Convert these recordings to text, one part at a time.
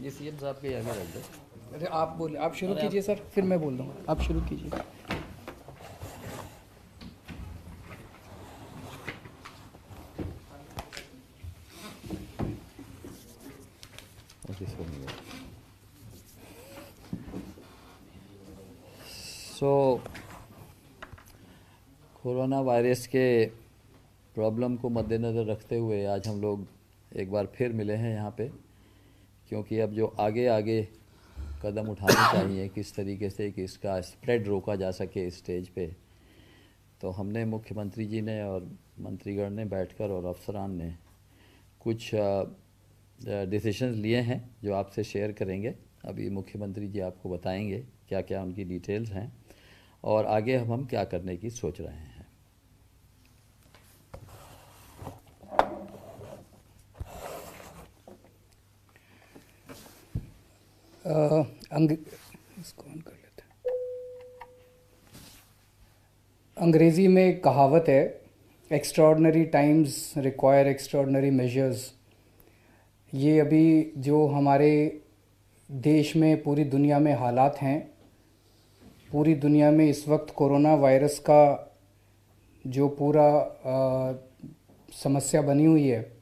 ये सीएम साहब के आगे रख दो अरे आप बोले आप शुरू कीजिए सर फिर मैं बोल दूँगा। आप शुरू कीजिए। सो कोरोना वायरस के प्रॉब्लम को मद्देनज़र रखते हुए आज हम लोग एक बार फिर मिले हैं यहाँ पे, क्योंकि अब जो आगे आगे कदम उठाने चाहिए, किस तरीके से कि इसका स्प्रेड रोका जा सके स्टेज पे तो हमने मुख्यमंत्री जी ने और मंत्रीगण ने बैठकर और अफसरान ने कुछ डिसीशन लिए हैं जो आपसे शेयर करेंगे। अभी मुख्यमंत्री जी आपको बताएँगे क्या क्या उनकी डिटेल्स हैं और आगे हम हम क्या करने की सोच रहे हैं। अंग इसको कर लेते अंग्रेज़ी में एक कहावत है extraordinary times require extraordinary measures ये अभी जो हमारे देश में पूरी दुनिया में हालात हैं पूरी दुनिया में इस वक्त कोरोना वायरस का जो पूरा अ, समस्या बनी हुई है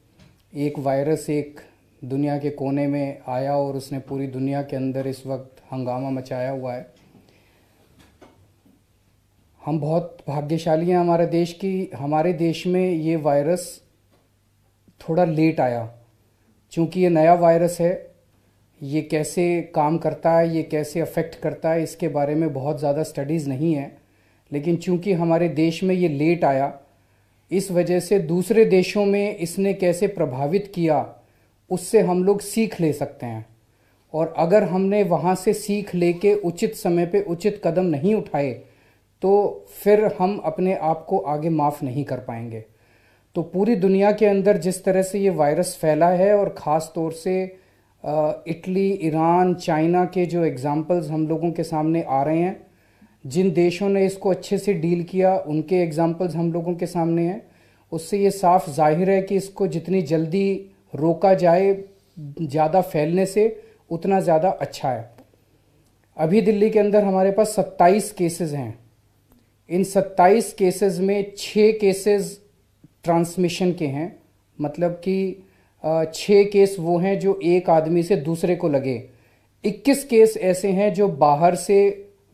एक वायरस एक दुनिया के कोने में आया और उसने पूरी दुनिया के अंदर इस वक्त हंगामा मचाया हुआ है। हम बहुत भाग्यशाली हैं हमारे देश की। हमारे देश में ये वायरस थोड़ा लेट आया। क्योंकि ये नया वायरस है, ये कैसे काम करता है, ये कैसे अफेक्ट करता है, इसके बारे में बहुत ज़्यादा स्टडीज़ नहीं है। लेकिन चूँकि हमारे देश में ये लेट आया, इस वजह से दूसरे देशों में इसने कैसे प्रभावित किया उससे हम लोग सीख ले सकते हैं। और अगर हमने वहाँ से सीख लेके उचित समय पे उचित कदम नहीं उठाए तो फिर हम अपने आप को आगे माफ़ नहीं कर पाएँगे। तो पूरी दुनिया के अंदर जिस तरह से ये वायरस फैला है और ख़ास तौर से इटली, ईरान, चाइना के जो एग्जाम्पल्स हम लोगों के सामने आ रहे हैं, जिन देशों ने इसको अच्छे से डील किया, उनके एग्जाम्पल्स हम लोगों के सामने हैं। उससे ये साफ़ ज़ाहिर है कि इसको जितनी जल्दी रोका जाए, ज़्यादा फैलने से उतना ज़्यादा अच्छा है। अभी दिल्ली के अंदर हमारे पास 27 केसेस हैं। इन 27 केसेस में छः केसेस ट्रांसमिशन के हैं। मतलब कि छः केस वो हैं जो एक आदमी से दूसरे को लगे। 21 केस ऐसे हैं जो बाहर से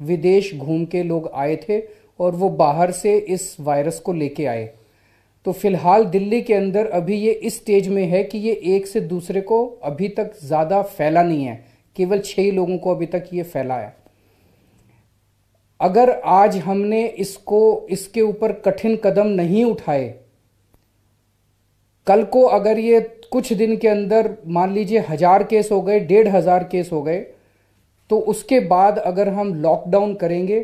विदेश घूम के लोग आए थे और वो बाहर से इस वायरस को लेके आए। तो फ़िलहाल दिल्ली के अंदर अभी ये इस स्टेज में है कि ये एक से दूसरे को अभी तक ज़्यादा फैला नहीं है। केवल छह ही लोगों को अभी तक ये फैला है अगर आज हमने इसको, इसके ऊपर कठिन कदम नहीं उठाए, कल को अगर ये कुछ दिन के अंदर मान लीजिए हज़ार केस हो गए, डेढ़ हज़ार केस हो गए तो उसके बाद अगर हम लॉकडाउन करेंगे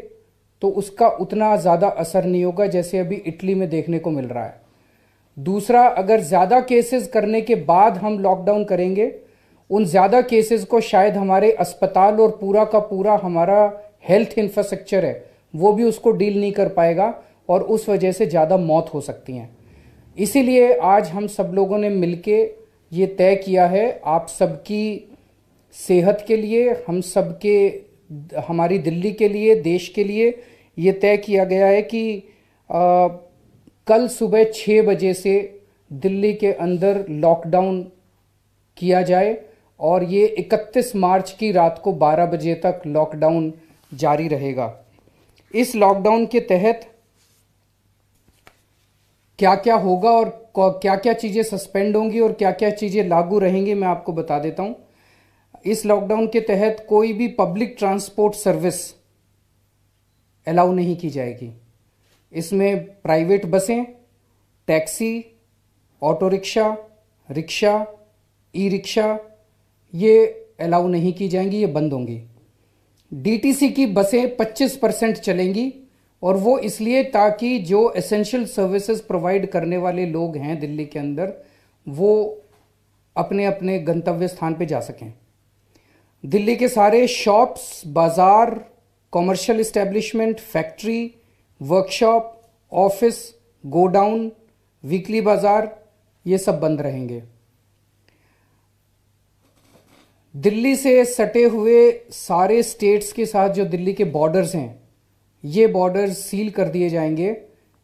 तो उसका उतना ज़्यादा असर नहीं होगा जैसे अभी इटली में देखने को मिल रहा है। दूसरा अगर ज़्यादा केसेस करने के बाद हम लॉकडाउन करेंगे उन ज़्यादा केसेस को शायद हमारे अस्पताल और पूरा का पूरा हमारा हेल्थ इंफ्रास्ट्रक्चर है वो भी उसको डील नहीं कर पाएगा और उस वजह से ज़्यादा मौत हो सकती हैं। इसीलिए आज हम सब लोगों ने मिलके ये तय किया है आप सबकी सेहत के लिए हम सबके हमारी दिल्ली के लिए देश के लिए ये तय किया गया है कि आ, कल सुबह छः बजे से दिल्ली के अंदर लॉकडाउन किया जाए और ये 31 मार्च की रात को 12 बजे तक लॉकडाउन जारी रहेगा। इस लॉकडाउन के तहत क्या क्या होगा और क्या क्या चीज़ें सस्पेंड होंगी और क्या क्या चीज़ें लागू रहेंगी मैं आपको बता देता हूँ। इस लॉकडाउन के तहत कोई भी पब्लिक ट्रांसपोर्ट सर्विस अलाउ नहीं की जाएगी। इसमें प्राइवेट बसें taxi auto rickshaw rickshaw e rickshaw ये अलाउ नहीं की जाएँगी, ये बंद होंगी। डीटीसी की बसें 25 परसेंट चलेंगी और वो इसलिए ताकि जो एसेंशियल सर्विसेज़ प्रोवाइड करने वाले लोग हैं दिल्ली के अंदर, वो अपने अपने गंतव्य स्थान पे जा सकें। दिल्ली के सारे शॉप्स बाज़ार commercial establishment factory workshop office godown weekly बाज़ार ये सब बंद रहेंगे। दिल्ली से सटे हुए सारे स्टेट्स के साथ जो दिल्ली के बॉर्डर्स हैं, ये बॉर्डर्स सील कर दिए जाएँगे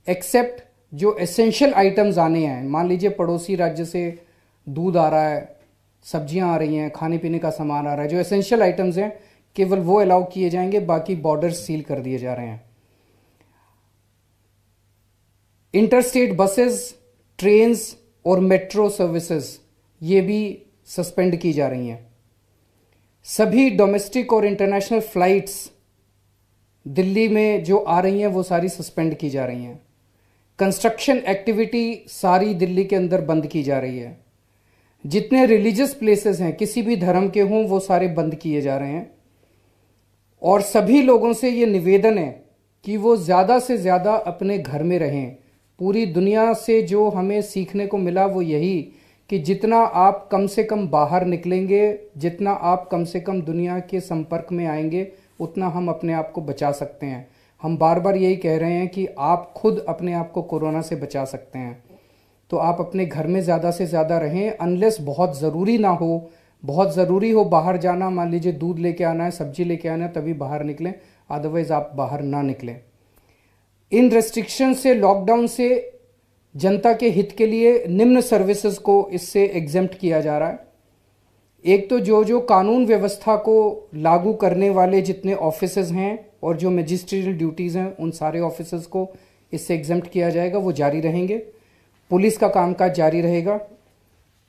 एक्सेप्ट जो एसेंशियल आइटम्स आने हैं। मान लीजिए पड़ोसी राज्य से दूध आ रहा है, सब्ज़ियाँ आ रही हैं खाने पीने का सामान आ रहा है, जो एसेंशियल आइटम्स हैं, केवल वो अलाउ किए जाएँगे, बाकी बॉर्डर सील कर दिए जा रहे हैं। इंटरस्टेट बसेस, ट्रेन्स और मेट्रो सर्विसेज़ ये भी सस्पेंड की जा रही हैं। सभी डोमेस्टिक और इंटरनेशनल फ्लाइट्स दिल्ली में जो आ रही हैं, वो सारी सस्पेंड की जा रही हैं। कंस्ट्रक्शन एक्टिविटी सारी दिल्ली के अंदर बंद की जा रही है। जितने रिलीजियस प्लेसेस हैं, किसी भी धर्म के हों, वो सारे बंद किए जा रहे हैं। और सभी लोगों से ये निवेदन है कि वो ज़्यादा से ज़्यादा अपने घर में रहें। पूरी दुनिया से जो हमें सीखने को मिला वो यही कि जितना आप कम से कम बाहर निकलेंगे, जितना आप कम से कम दुनिया के संपर्क में आएँगे, उतना हम अपने आप को बचा सकते हैं। हम बार बार यही कह रहे हैं कि आप खुद अपने आप को कोरोना से बचा सकते हैं। तो आप अपने घर में ज़्यादा से ज़्यादा रहें अनलेस बहुत ज़रूरी ना हो। बहुत ज़रूरी हो बाहर जाना, मान लीजिए दूध लेके आना है, सब्ज़ी लेके आना है, तभी बाहर निकलें अदरवाइज़ आप बाहर ना निकलें। इन रेस्ट्रिक्शन से लॉकडाउन से जनता के हित के लिए निम्न सर्विसेज़ को इससे एग्जेम्प्ट किया जा रहा है। एक तो जो जो कानून व्यवस्था को लागू करने वाले जितने ऑफ़िस हैं और जो मजिस्ट्रियल ड्यूटीज़ हैं, उन सारे ऑफ़िस को इससे एग्जेम्प्ट किया जाएगा, वो जारी रहेंगे। पुलिस का कामकाज जारी रहेगा।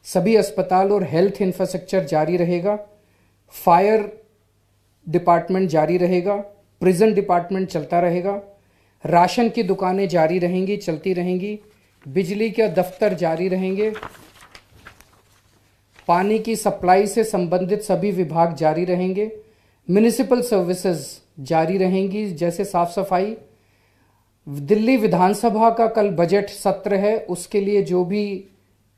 सभी अस्पताल और हेल्थ इंफ्रास्ट्रक्चर जारी रहेगा। फायर डिपार्टमेंट जारी रहेगा। प्रिजन डिपार्टमेंट चलता रहेगा। राशन की दुकानें जारी रहेंगी, चलती रहेंगी, बिजली के दफ्तर जारी रहेंगे, पानी की सप्लाई से संबंधित सभी विभाग जारी रहेंगे म्यूनिसिपल सर्विसेज़ जारी रहेंगी, जैसे साफ़ सफ़ाई दिल्ली विधानसभा का कल बजट सत्र है, उसके लिए जो भी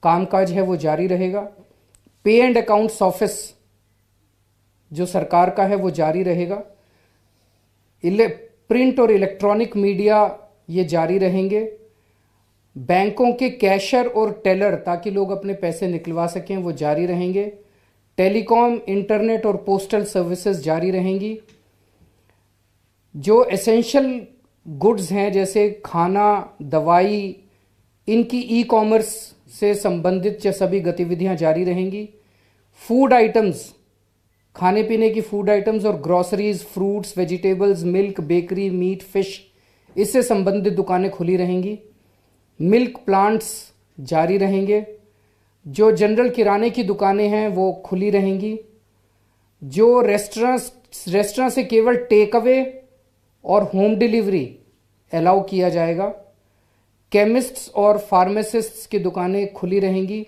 कामकाज है वो जारी रहेगा। पे एंड अकाउंट्स ऑफ़िस जो सरकार का है वो जारी रहेगा। प्रिंट और इलेक्ट्रॉनिक मीडिया ये जारी रहेंगे। बैंकों के कैशर और टेलर ताकि लोग अपने पैसे निकलवा सकें, वो जारी रहेंगे। टेलीकॉम, इंटरनेट और पोस्टल सर्विसेज़ जारी रहेंगी। जो एसेंशियल गुड्स हैं, जैसे खाना, दवाई, इनकी ई कॉमर्स से संबंधित सभी गतिविधियाँ जारी रहेंगी। फ़ूड आइटम्स खाने पीने की फ़ूड आइटम्स और groceries fruits vegetables milk bakery meat fish इससे संबंधित दुकानें खुली रहेंगी। मिल्क प्लांट्स जारी रहेंगे। जो जनरल किराने की दुकानें हैं, वो खुली रहेंगी। जो रेस्टोरेंट रेस्टोरेंट से केवल टेक अवे और होम डिलीवरी अलाउ किया जाएगा। केमिस्ट्स और फार्मासिस्ट्स की दुकानें खुली रहेंगी।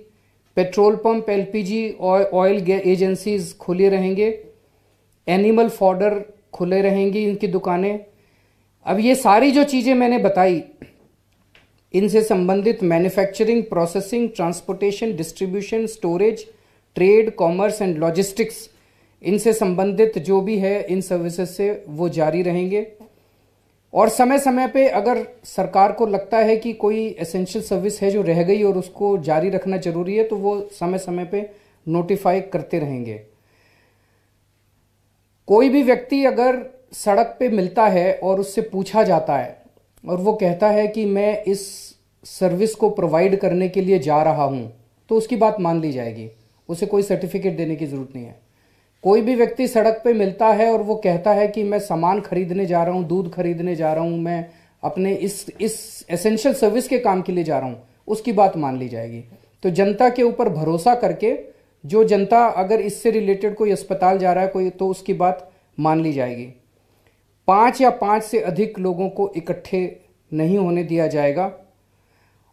पेट्रोल पंप, एलपीजी और ऑयल एजेंसीज खुली रहेंगे। एनिमल फॉडर खुले रहेंगी इनकी दुकानें। अब ये सारी जो चीज़ें मैंने बताई, इनसे संबंधित manufacturing processing transportation distribution storage trade commerce and logistics इनसे संबंधित जो भी है, इन सर्विसेज़ से वो जारी रहेंगे। और समय समय पे अगर सरकार को लगता है कि कोई एसेंशियल सर्विस है जो रह गई और उसको जारी रखना ज़रूरी है तो वो समय समय पे नोटिफाई करते रहेंगे। कोई भी व्यक्ति अगर सड़क पे मिलता है और उससे पूछा जाता है और वो कहता है कि मैं इस सर्विस को प्रोवाइड करने के लिए जा रहा हूँ तो उसकी बात मान ली जाएगी। उसे कोई सर्टिफिकेट देने की ज़रूरत नहीं है। कोई भी व्यक्ति सड़क पे मिलता है और वो कहता है कि मैं सामान खरीदने जा रहा हूँ, दूध खरीदने जा रहा हूँ, मैं अपने इस इस एसेंशियल सर्विस के काम के लिए जा रहा हूँ, उसकी बात मान ली जाएगी। तो जनता के ऊपर भरोसा करके, जो जनता अगर इससे रिलेटेड कोई अस्पताल जा रहा है, कोई तो उसकी बात मान ली जाएगी। पाँच या पाँच से अधिक लोगों को इकट्ठे नहीं होने दिया जाएगा।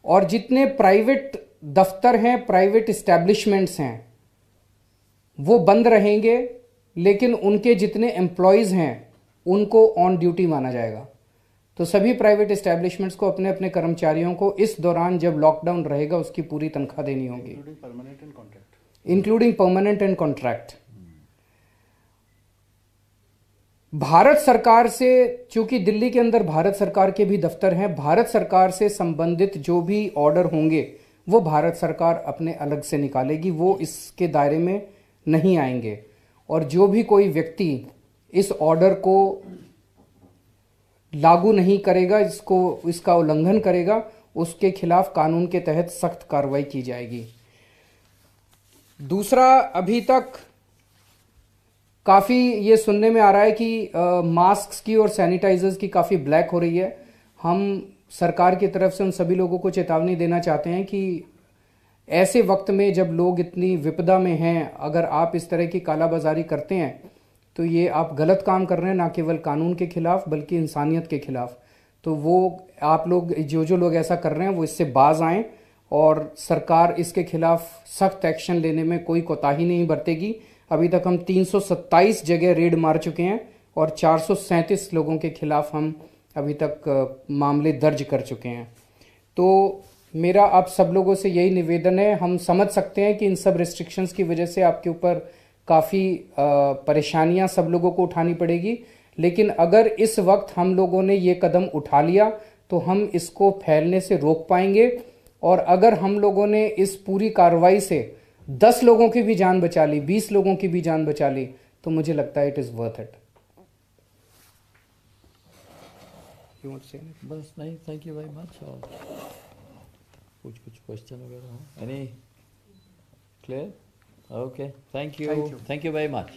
और जितने प्राइवेट दफ्तर हैं प्राइवेट इस्टेब्लिशमेंट्स हैं वो बंद रहेंगे लेकिन उनके जितने एम्प्लॉयज़ हैं उनको ऑन ड्यूटी माना जाएगा। तो सभी प्राइवेट इस्टेब्लिशमेंट्स को अपने अपने कर्मचारियों को इस दौरान जब लॉकडाउन रहेगा उसकी पूरी तनख्वाह देनी होगी। Including permanent and contract Bharat सरकार से चूँकि दिल्ली के अंदर भारत सरकार के भी दफ्तर हैं भारत सरकार से संबंधित जो भी ऑर्डर होंगे वो भारत सरकार अपने अलग से निकालेगी। वो इसके दायरे में नहीं आएँगे। और जो भी कोई व्यक्ति इस ऑर्डर को लागू नहीं करेगा, इसको, इसका उल्लंघन करेगा, उसके खिलाफ कानून के तहत सख्त कार्रवाई की जाएगी। दूसरा, अभी तक काफ़ी ये सुनने में आ रहा है कि मास्क की और सैनिटाइजर्स की काफ़ी ब्लैक हो रही है। हम सरकार की तरफ़ से उन सभी लोगों को चेतावनी देना चाहते हैं कि ऐसे वक्त में जब लोग इतनी विपदा में हैं, अगर आप इस तरह की कालाबाजारी करते हैं तो ये आप गलत काम कर रहे हैं, ना केवल कानून के खिलाफ, बल्कि इंसानियत के खिलाफ। तो वो, आप लोग, जो जो लोग ऐसा कर रहे हैं, वो इससे बाज आएँ और सरकार इसके खिलाफ सख्त एक्शन लेने में कोई कोताही नहीं बरतेगी। अभी तक हम 327 जगह रेड मार चुके हैं और चार सौ सैंतीस लोगों के खिलाफ हम अभी तक मामले दर्ज कर चुके हैं। तो मेरा आप सब लोगों से यही निवेदन है। हम समझ सकते हैं कि इन सब रिस्ट्रिक्शंस की वजह से आपके ऊपर काफ़ी परेशानियाँ सब लोगों को उठानी पड़ेगी। लेकिन अगर इस वक्त हम लोगों ने ये कदम उठा लिया तो हम इसको फैलने से रोक पाएँगे। और अगर हम लोगों ने इस पूरी कार्रवाई से दस लोगों की भी जान बचा ली बीस लोगों की भी जान बचा ली तो मुझे लगता है इट इज़ वर्थ इट बस नहीं थैंक यू वेरी मच कुछ कुछ क्वेश्चन वगैरह हो? Any clear okay thank you thank you very much